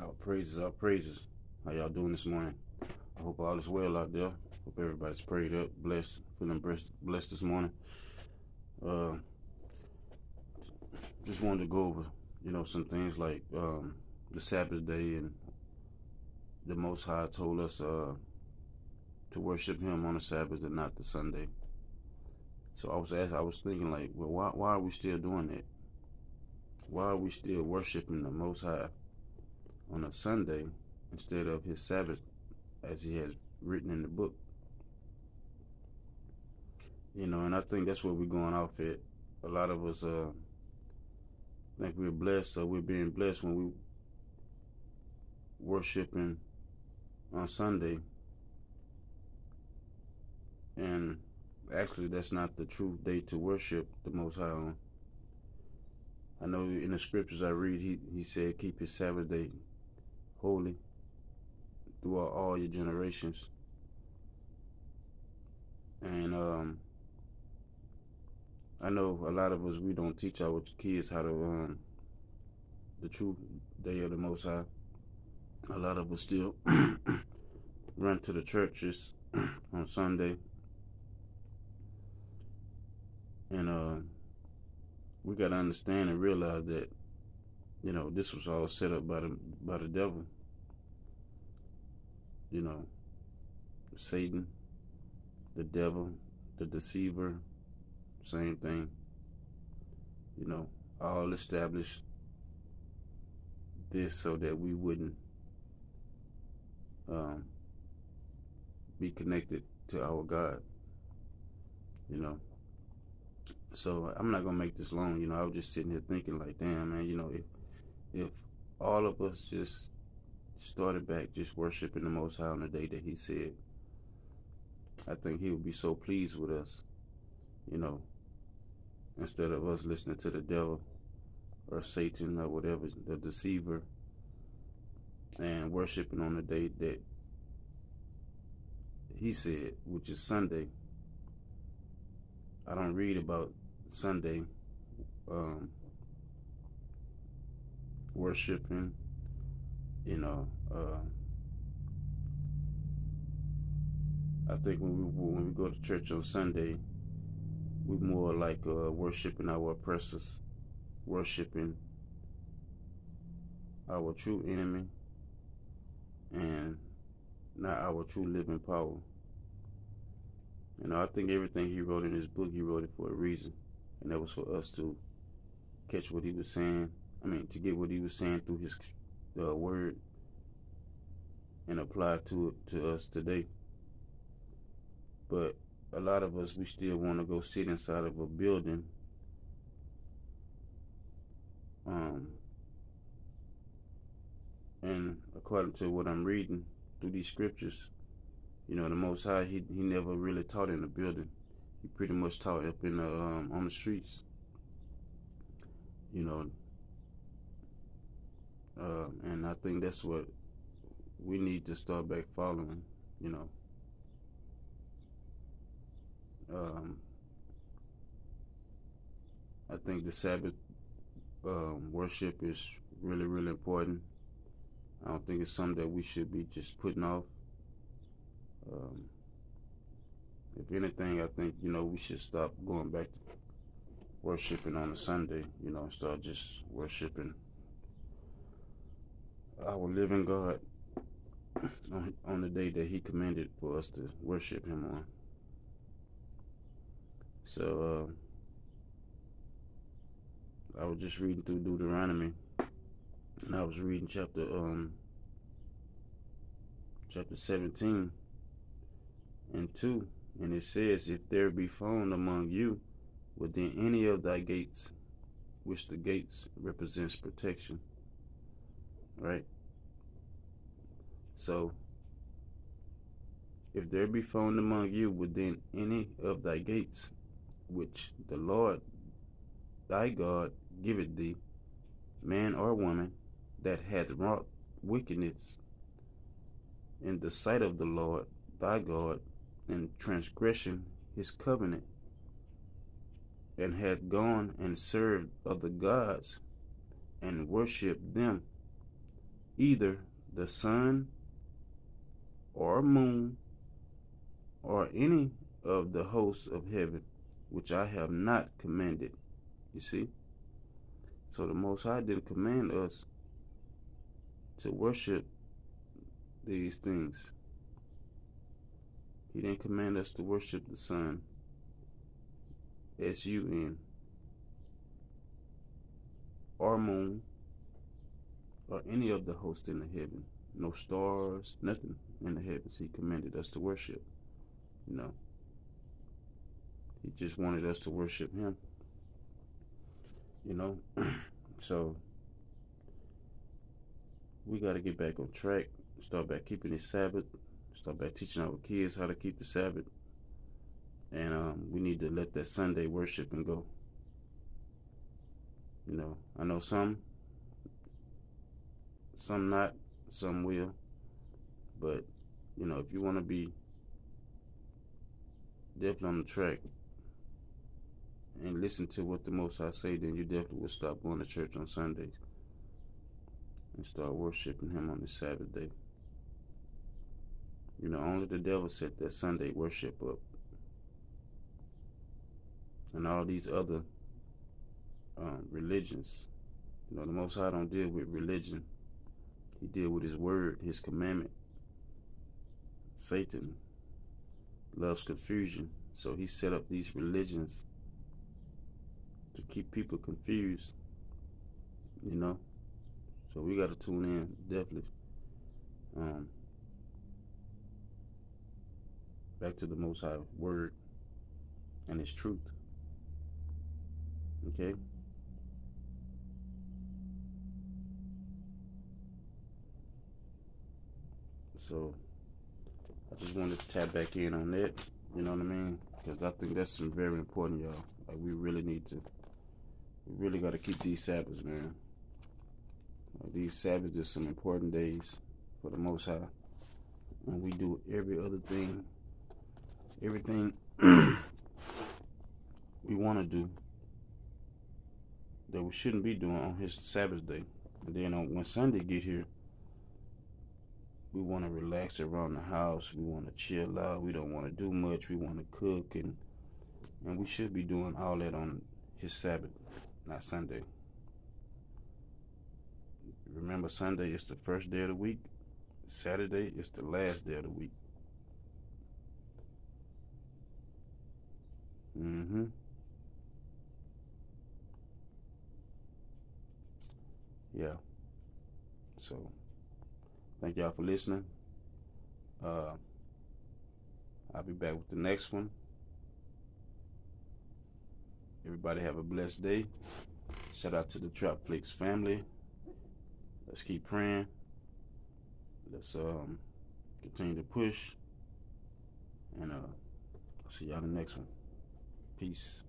Our praises, our praises. How y'all doing this morning? I hope all is well out there. Hope everybody's prayed up, blessed, feeling blessed, blessed this morning. Uh, just wanted to go over, you know, some things like um, the Sabbath day and the Most High told us uh, to worship Him on the Sabbath and not the Sunday. So I was asking, I was thinking like, well, why why are we still doing that? Why are we still worshiping the Most High on a Sunday instead of His Sabbath, as He has written in the book? You know, and I think that's where we're going off at. A lot of us uh, think we're blessed, or we're being blessed when we worshiping on Sunday, and actually that's not the true day to worship the Most High on. I know in the scriptures I read, he, he said, keep his Sabbath day holy throughout all your generations. And um, I know a lot of us, we don't teach our kids how to um, the true day of the Most High. A lot of us still run to the churches on Sunday. And uh, we got to understand and realize that, you know, this was all set up by the by the devil. You know, Satan, the devil, the deceiver, same thing. You know, all established this so that we wouldn't um, be connected to our God. You know, so I'm not gonna make this long. You know, I was just sitting here thinking, like, damn, man. You know, if if all of us just started back just worshiping the Most High on the day that He said, I think He would be so pleased with us. You know, instead of us listening to the devil or Satan or whatever, the deceiver, and worshiping on the day that He said, which is Sunday. I don't read about Sunday um, worshiping, you know. Uh, I think when we when we go to church on Sunday, we more like uh, worshiping our oppressors, worshiping our true enemy, and not our true living power. You know, I think everything he wrote in his book, he wrote it for a reason, and that was for us to catch what he was saying. I mean, to get what he was saying through his uh, word and apply to it to us today. But a lot of us, we still want to go sit inside of a building. Um, and according to what I'm reading through these scriptures, you know, the Most High, he, he never really taught in a building. He pretty much taught up in the, um, on the streets. You know, uh, and I think that's what we need to start back following, you know. Um, I think the Sabbath um, worship is really, really important. I don't think it's something that we should be just putting off. Um, if anything, I think, you know, we should stop going back to worshiping on a Sunday, you know, start just worshiping our living God on, the day that He commanded for us to worship Him on. So, uh, I was just reading through Deuteronomy, and I was reading chapter um chapter 17 and 2, and it says, If there be found among you within any of thy gates, which the gates represents protection, right? So, if there be found among you within any of thy gates, which the Lord thy God giveth thee, man or woman, that hath wrought wickedness in the sight of the Lord thy God, in transgression his covenant, and hath gone and served other gods, and worshipped them, either the sun or moon or any of the hosts of heaven, which I have not commanded. You see? So the Most High didn't command us to worship these things. He didn't command us to worship the sun. S U N. Or moon. Or any of the hosts in the heaven. No stars, nothing in the heavens. He commanded us to worship. You know. He just wanted us to worship him. You know? so we gotta get back on track, start back keeping the Sabbath, start back teaching our kids how to keep the Sabbath. And um, we need to let that Sunday worshiping go. You know, I know some, some not, some will. But, you know, if you want to be definitely on the track and listen to what the Most High say, then you definitely will stop going to church on Sundays and start worshiping Him on the Sabbath day. You know, only the devil set that Sunday worship up. And all these other um, religions. You know, the Most High don't deal with religion. He deal with His Word, His commandment. Satan loves confusion, so he set up these religions to keep people confused. You know, so we got to tune in definitely. Um, back to the Most High Word and His truth. Okay. So I just wanted to tap back in on that. You know what I mean? Because I think that's some very important, y'all. Like we really need to. We really got to keep these Sabbaths, man. Like, these Sabbaths are some important days for the Most High, and we do every other thing, everything we want to do that we shouldn't be doing on His Sabbath day. And then on when Sunday get here, we want to relax around the house. We want to chill out. We don't want to do much. We want to cook and and we should be doing all that on his Sabbath, not Sunday. Remember, Sunday is the first day of the week. Saturday is the last day of the week. Mm-hmm. Yeah. So. Thank y'all for listening. Uh, I'll be back with the next one. Everybody have a blessed day. Shout out to the Trap Trapflix family. Let's keep praying. Let's um, continue to push. And uh, I'll see y'all in the next one. Peace.